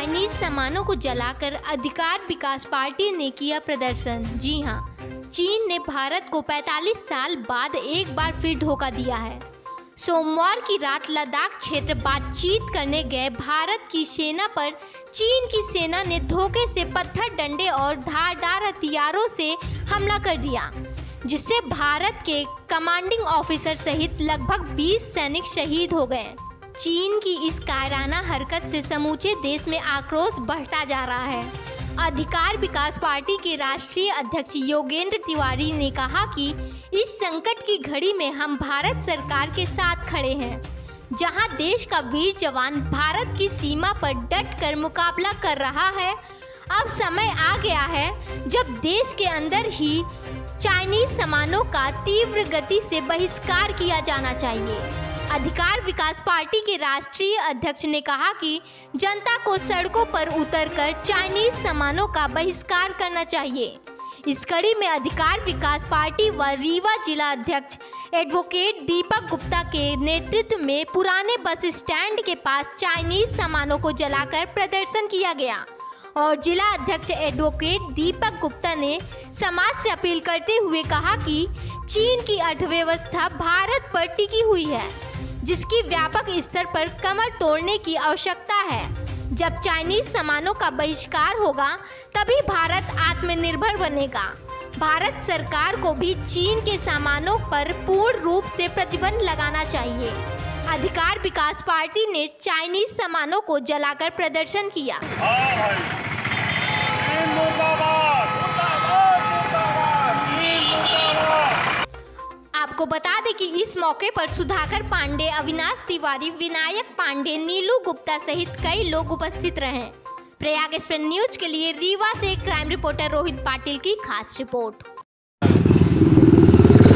Chinese सामानों को जलाकर अधिकार विकास पार्टी ने किया प्रदर्शन। जी हाँ चीन ने भारत को 45 साल बाद एक बार फिर धोखा दिया है। सोमवार की रात लद्दाख क्षेत्र बातचीत करने गए भारत की सेना पर चीन की सेना ने धोखे से पत्थर, डंडे और धारदार हथियारों से हमला कर दिया, जिससे भारत के कमांडिंग ऑफिसर सहित लगभग 20 सैनिक शहीद हो गए। चीन की इस कायराना हरकत से समूचे देश में आक्रोश बढ़ता जा रहा है। अधिकार विकास पार्टी के राष्ट्रीय अध्यक्ष योगेंद्र तिवारी ने कहा कि इस संकट की घड़ी में हम भारत सरकार के साथ खड़े हैं, जहाँ देश का वीर जवान भारत की सीमा पर डट कर मुकाबला कर रहा है। अब समय आ गया है, जब देश के अंदर ही चाइनीज़ सामानों का तीव्र गति से बहिष्कार किया जाना चाहिए। अधिकार विकास पार्टी के राष्ट्रीय अध्यक्ष ने कहा कि जनता को सड़कों पर उतरकर चाइनीज़ सामानों का बहिष्कार करना चाहिए। इस कड़ी में अधिकार विकास पार्टी व रीवा जिला अध्यक्ष एडवोकेट दीपक गुप्ता के नेतृत्व में पुराने बस स्टैंड के पास चाइनीज़ सामानों को जलाकर प्रदर्शन किया गया। और जिला अध्यक्ष एडवोकेट दीपक गुप्ता ने समाज से अपील करते हुए कहा कि चीन की अर्थव्यवस्था भारत पर टिकी हुई है जिसकी व्यापक स्तर पर कमर तोड़ने की आवश्यकता है। जब चाइनीज़ सामानों का बहिष्कार होगा तभी भारत आत्मनिर्भर बनेगा। भारत सरकार को भी चीन के सामानों पर पूर्ण रूप से प्रतिबंध लगाना चाहिए। अधिकार विकास पार्टी ने चाइनीज़ सामानों को जलाकर प्रदर्शन किया। बता दें कि इस मौके पर सुधाकर पांडे, अविनाश तिवारी, विनायक पांडे, नीलू गुप्ता सहित कई लोग उपस्थित रहे। प्रयाग एक्सप्रेस न्यूज़ के लिए रीवा से क्राइम रिपोर्टर रोहित पाटिल की खास रिपोर्ट।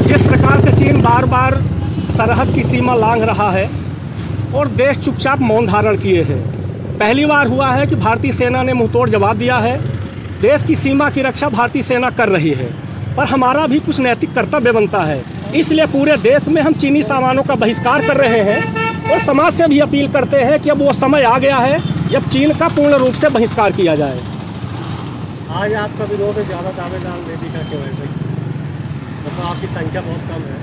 जिस प्रकार से चीन बार बार सरहद की सीमा लांघ रहा है और देश चुपचाप मौन धारण किए हैं। पहली बार हुआ है कि भारतीय सेना ने मुंहतोड़ जवाब दिया है, देश की सीमा की रक्षा भारतीय सेना कर रही है, पर हमारा भी कुछ नैतिक कर्तव्य बनता है। इसलिए पूरे देश में हम चीनी सामानों का बहिष्कार कर रहे हैं और समाज से भी अपील करते हैं कि अब वो समय आ गया है जब चीन का पूर्ण रूप से बहिष्कार किया जाए। आज आपका विरोध ज़्यादा दावेदार क्यों है भाई मतलब आपकी संख्या बहुत कम है।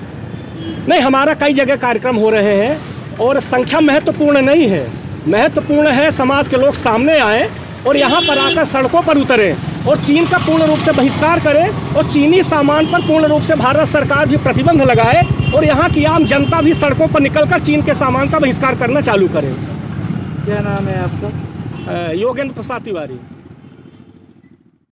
नहीं हमारा कई जगह कार्यक्रम हो रहे हैं और संख्या महत्वपूर्ण नहीं है। महत्वपूर्ण है समाज के लोग सामने आए और यहाँ पर आकर सड़कों पर उतरें। और चीन का पूर्ण रूप से बहिष्कार करें और चीनी सामान पर पूर्ण रूप से भारत सरकार भी प्रतिबंध लगाए और यहाँ की आम जनता भी सड़कों पर निकलकर चीन के सामान का बहिष्कार करना चालू करे। क्या नाम है आपका? योगेंद्र प्रसाद तिवारी।